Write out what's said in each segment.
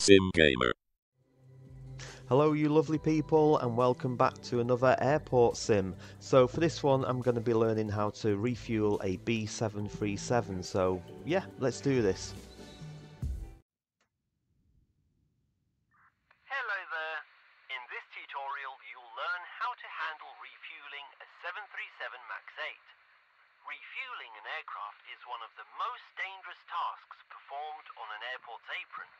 Sim Gamer. Hello, you lovely people, and welcome back to another airport sim. So, for this one, I'm going to be learning how to refuel a B737. So, yeah, let's do this. Hello there. In this tutorial you'll learn how to handle refueling a 737 MAX 8. Refueling an aircraft is one of the most dangerous tasks performed on an airport's apron.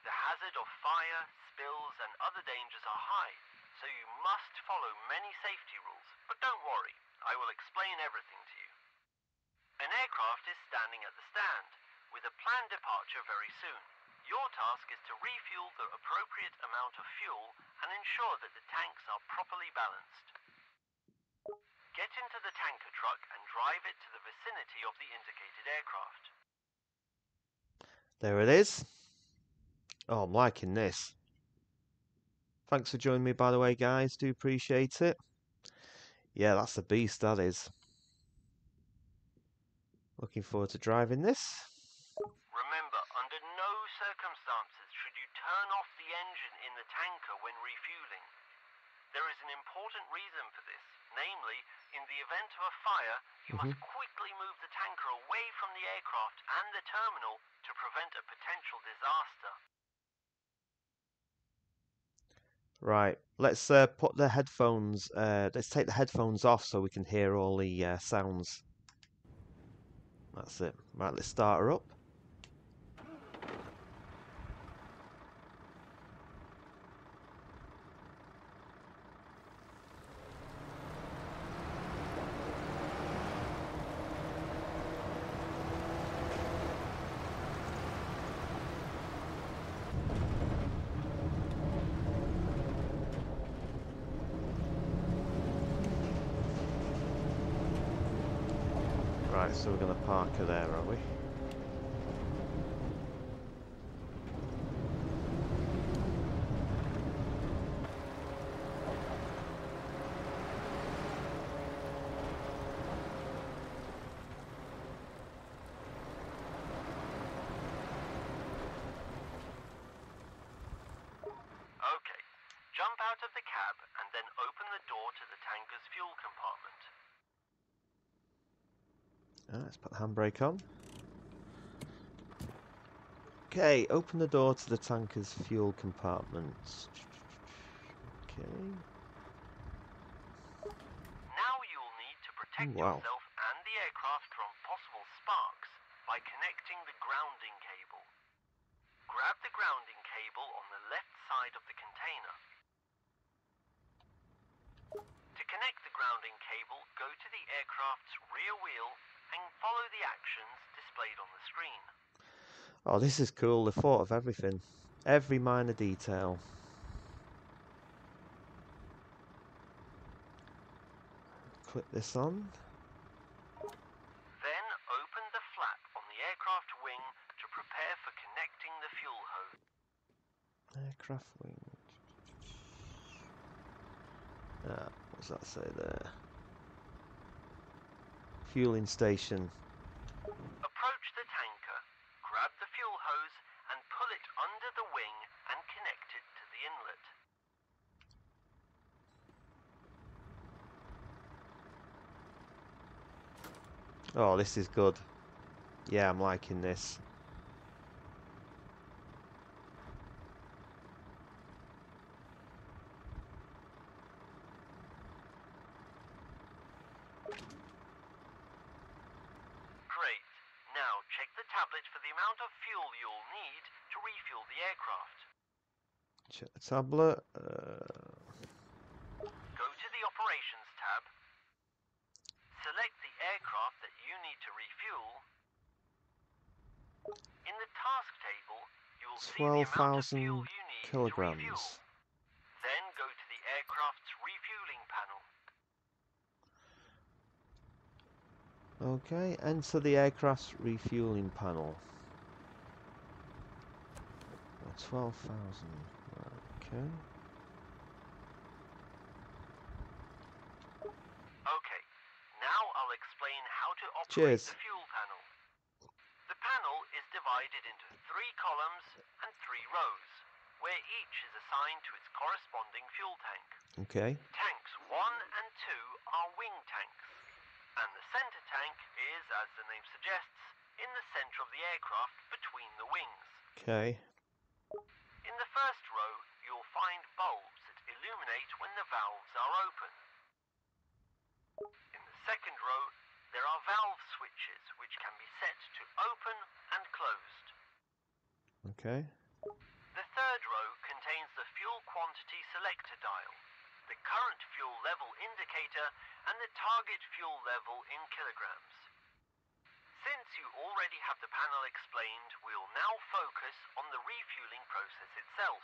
The hazard of fire, spills and other dangers are high, so you must follow many safety rules. But don't worry, I will explain everything to you. An aircraft is standing at the stand, with a planned departure very soon. Your task is to refuel the appropriate amount of fuel and ensure that the tanks are properly balanced. Get into the tanker truck and drive it to the vicinity of the indicated aircraft. There it is. Oh, I'm liking this. Thanks for joining me, by the way, guys. Do appreciate it. Yeah, that's a beast, that is. Looking forward to driving this. Remember, under no circumstances should you turn off the engine in the tanker when refueling. There is an important reason for this, namely, in the event of a fire, you must mm-hmm. quickly move the tanker away from the aircraft and the terminal to prevent a potential disaster. Right, let's uh, put the headphones. Uh, let's take the headphones off so we can hear all the uh, sounds. That's it. Right, let's start her up. Right, so we're going to park her there, are we? Okay, jump out of the cab and then open the door to the tanker's fuel compartment. Ah, let's put the handbrake on. Okay, open the door to the tanker's fuel compartment. Okay. Now you'll need to protect Wow. yourself and the aircraft from possible sparks by connecting the grounding cable. Grab the grounding cable on the left side of the container. To connect the grounding cable, go to the aircraft's rear wheel follow the actions displayed on the screen. Oh, this is cool. The thought of everything. Every minor detail. Click this on. Then open the flap on the aircraft wing to prepare for connecting the fuel hose. Aircraft wing. Ah, what's that say there? Fueling station. Approach the tanker, grab the fuel hose, and pull it under the wing and connect it to the inlet. Oh, this is good. Yeah, I'm liking this. Great. Now check the for the amount of fuel you'll need to refuel the aircraft. Check the tablet. Uh, Go to the Operations tab. Select the aircraft that you need to refuel. In the task table, you will see the amount of 12,000 fuel you need to kilograms. refuel. Then go to the aircraft's refueling panel. Okay, enter the aircraft's refueling panel. Oh, 12,000. Okay. Okay, now I'll explain how to operate Cheers. the fuel panel. The panel is divided into three columns and three rows, where each is assigned to its corresponding fuel tank. Okay. Tanks 1 and 2 are wing tanks, and the center tank is, as the name suggests, in the center of the aircraft between the wings. Okay. In the first row, you'll find bulbs that illuminate when the valves are open. In the second row, there are valve switches which can be set to open and closed. Okay. The third row contains the fuel quantity selector dial, the current fuel level indicator, and the target fuel level in kilograms. Since you already have the panel explained, we'll now focus on the refueling process itself.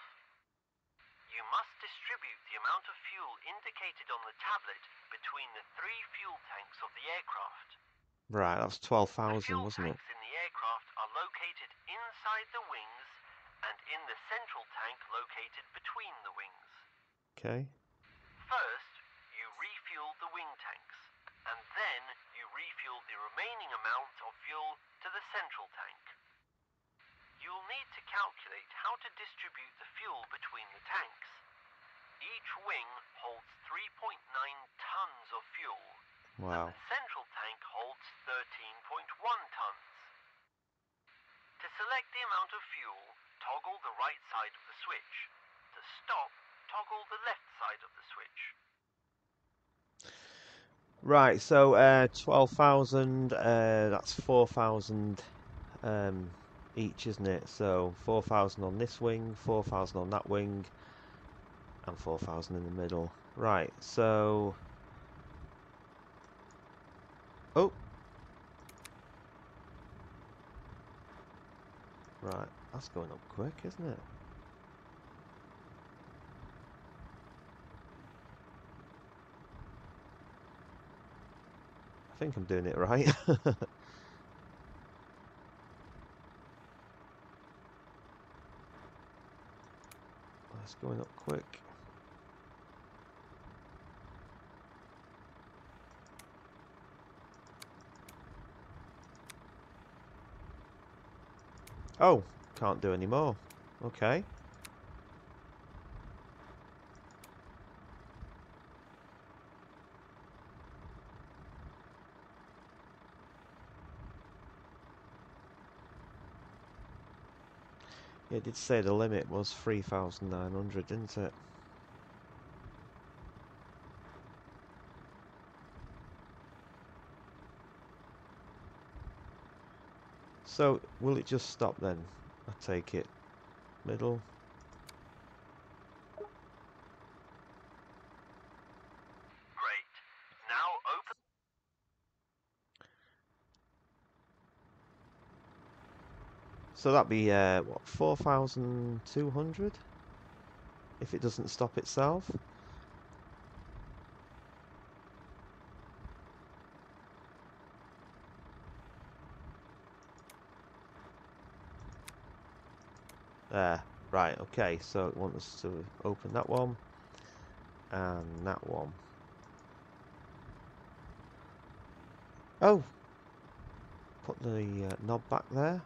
You must distribute the amount of fuel indicated on the tablet between the three fuel tanks of the aircraft. Right, that was 12,000, wasn't it? tanks in the aircraft are located inside the wings and in the central tank located between the wings. Okay. First, you refuel the wing tanks, and then you refuel the remaining amount of fuel to the central tank. You'll need to calculate how to distribute the fuel between the tanks. Each wing holds 3.9 tons of fuel, Wow. and the central tank holds 13.1 tons. To select the amount of fuel, toggle the right side of the switch. To stop, toggle the left side of the switch. Right, so uh, 12,000, uh, that's 4,000 um, each, isn't it? So 4,000 on this wing, 4,000 on that wing, and 4,000 in the middle. Right, so... Oh! Right, that's going up quick, isn't it? I think I'm doing it right. That's going up quick. Oh, can't do any more. Okay. It did say the limit was 3,900, didn't it? So, will it just stop then? I take it. Middle. Great. Now open So that'd be, uh, what, 4,200? If it doesn't stop itself? There. Right, okay, so it wants us to open that one. And that one. Oh! Put the uh, knob back there.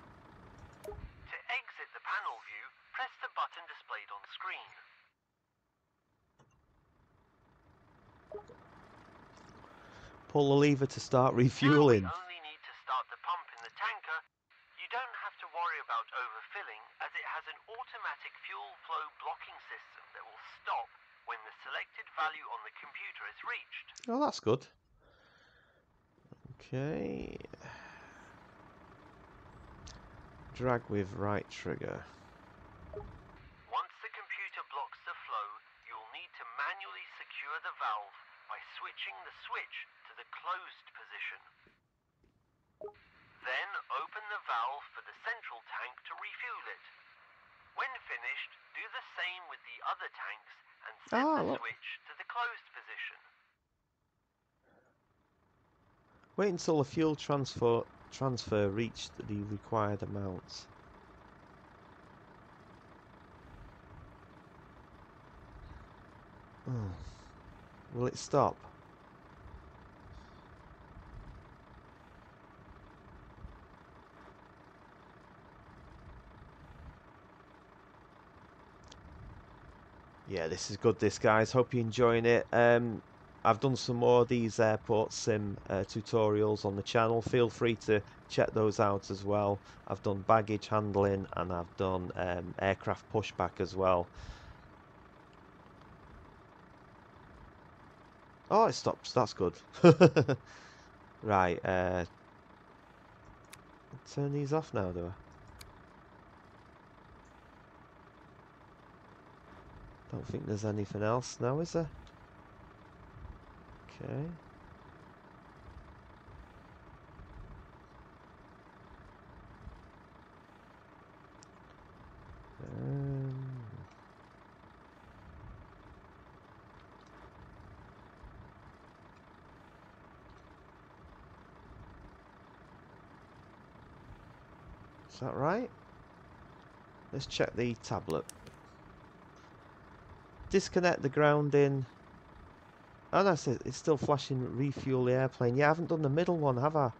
to exit the panel view, press the button displayed on screen. Pull the lever to start Now we refueling. only need to start the pump in the tanker. You don't have to worry about overfilling as it has an automatic fuel flow blocking system that will stop when the selected value on the computer is reached. Oh, that's good. Okay. Drag with right trigger. Once the computer blocks the flow, you'll need to manually secure the valve by switching the switch to the closed position. Then open the valve for the central tank to refuel it. When finished, do the same with the other tanks and set Ah, the look. switch to the closed position. Wait until the fuel transfer transfer reached the required amounts. Oh. Will it stop? Yeah, this is good, this guys. Hope you're enjoying it. Um, I've done some more of these airport sim uh, tutorials on the channel. Feel free to check those out as well. I've done baggage handling and I've done um, aircraft pushback as well. Oh, it stops. That's good. right. Uh, turn these off now, do I? Don't think there's anything else now, is there? Okay. Um, is that right? Let's check the tablet. Disconnect the grounding. Oh, that's it. It's still flashing refuel the airplane. Yeah, I haven't done the middle one, have I? Of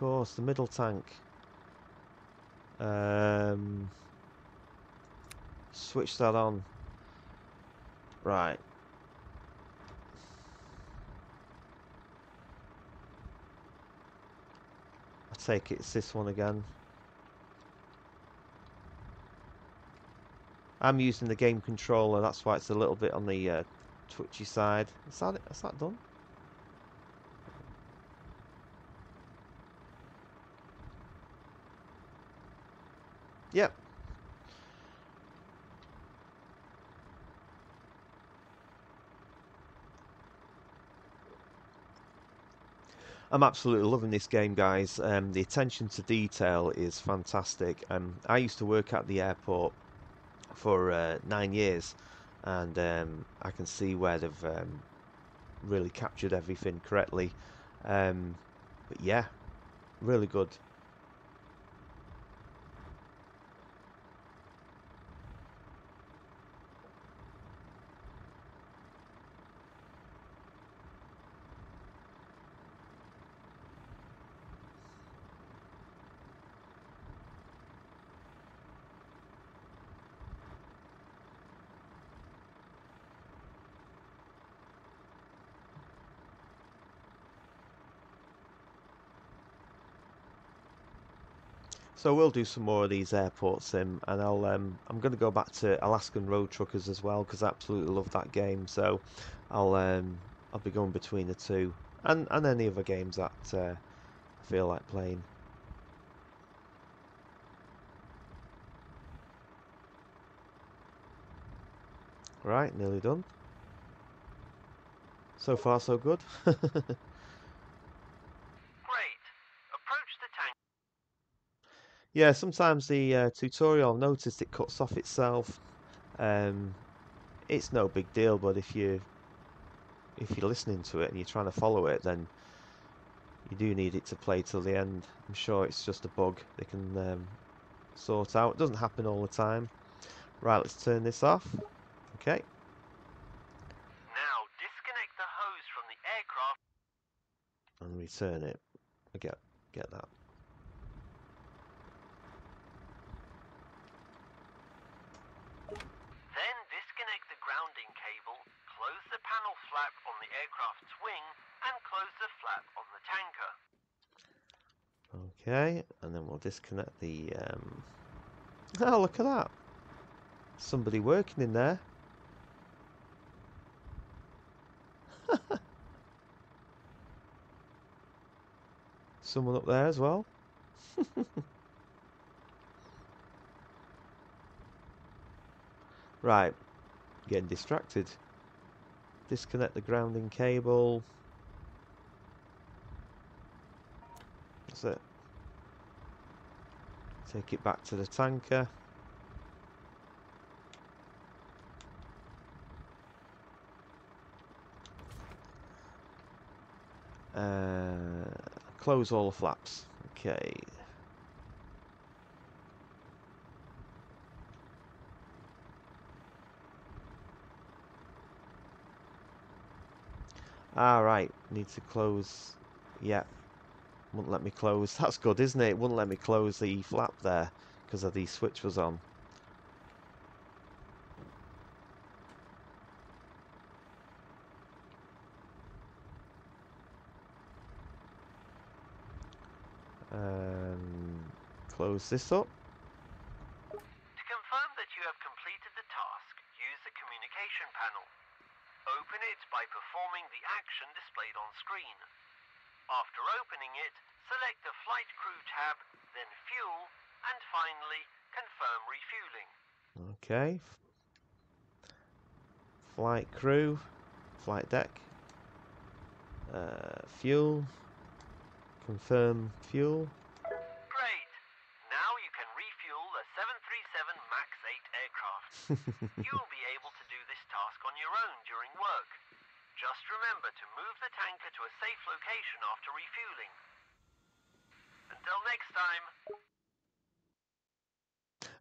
course, the middle tank. Um, switch that on. Right. I take it it's this one again. I'm using the game controller, that's why it's a little bit on the uh, twitchy side. Is that, is that done? Yep. I'm absolutely loving this game, guys. Um, the attention to detail is fantastic. Um, I used to work at the airport for uh, nine years, and um, I can see where they've um, really captured everything correctly. Um, but yeah, really good. So we'll do some more of these airport sim, and I'll um, I'm going to go back to Alaskan Road Truckers as well because I absolutely love that game. So I'll um, I'll be going between the two, and and any other games that uh, I feel like playing. Right, nearly done. So far, so good. Great. Approach the tank. Yeah, sometimes the uh, tutorial I've noticed it cuts off itself. Um, it's no big deal, but if you if you're listening to it and you're trying to follow it, then you do need it to play till the end. I'm sure it's just a bug they can um, sort out. It doesn't happen all the time. Right, let's turn this off. Okay. Now disconnect the hose from the aircraft. and return it. I get get that. Then disconnect the grounding cable, close the panel flap on the aircraft's wing, and close the flap on the tanker. Okay, and then we'll disconnect the. Um... Oh, look at that! Somebody working in there. Someone up there as well. right, getting distracted. Disconnect the grounding cable. That's it. Take it back to the tanker. Uh, close all the flaps. Okay. Ah, right. Need to close. Yeah. Wouldn't let me close. That's good, isn't it? It wouldn't let me close the flap there because of the switch was on. Um, close this up. To confirm that you have completed the task, use the communication panel. Open it by performing the action displayed After opening it, select the Flight Crew tab, then Fuel, and finally, confirm refueling. Okay. Flight crew, flight deck, uh, fuel, confirm fuel. Great! Now you can refuel the 737 MAX 8 aircraft. you will be able to do this task on your own during work. Just remember to move the tanker to a safe location after refueling. Until next time.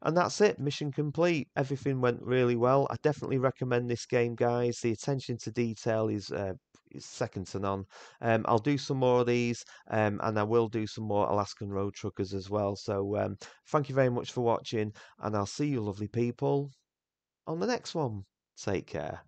And that's it, mission complete. Everything went really well. I definitely recommend this game, guys. The attention to detail is, uh, second to none. Um, I'll do some more of these, um, and I will do some more Alaskan Road Truckers as well. So um, thank you very much for watching, and I'll see you, lovely people, on the next one. Take care.